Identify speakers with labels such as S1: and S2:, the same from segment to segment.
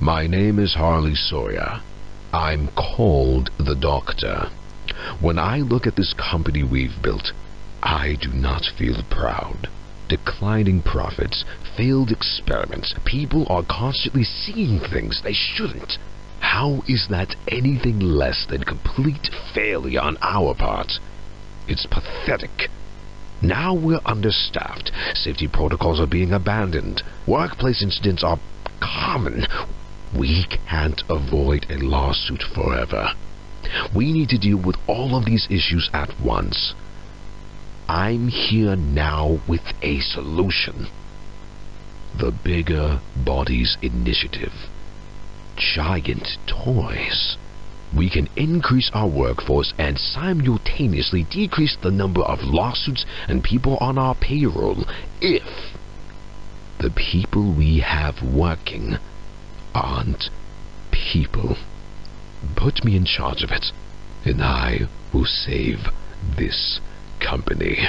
S1: My name is Harley Sawyer. I'm called the Doctor. When I look at this company we've built, I do not feel proud. Declining profits, failed experiments, people are constantly seeing things they shouldn't. How is that anything less than complete failure on our part? It's pathetic. Now we're understaffed. Safety protocols are being abandoned. Workplace incidents are common. We can't avoid a lawsuit forever. We need to deal with all of these issues at once. I'm here now with a solution. The Bigger Bodies Initiative. Giant toys. We can increase our workforce and simultaneously decrease the number of lawsuits and people on our payroll if the people we have working aren't people. Put me in charge of it, and I will save this company.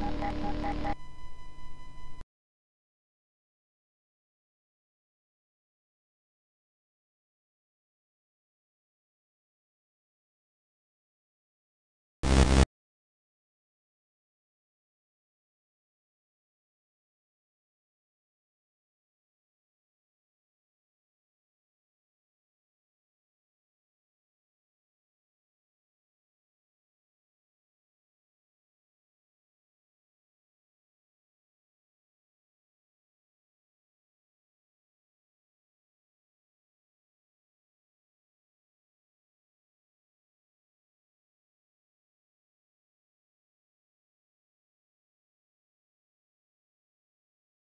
S2: なんだって。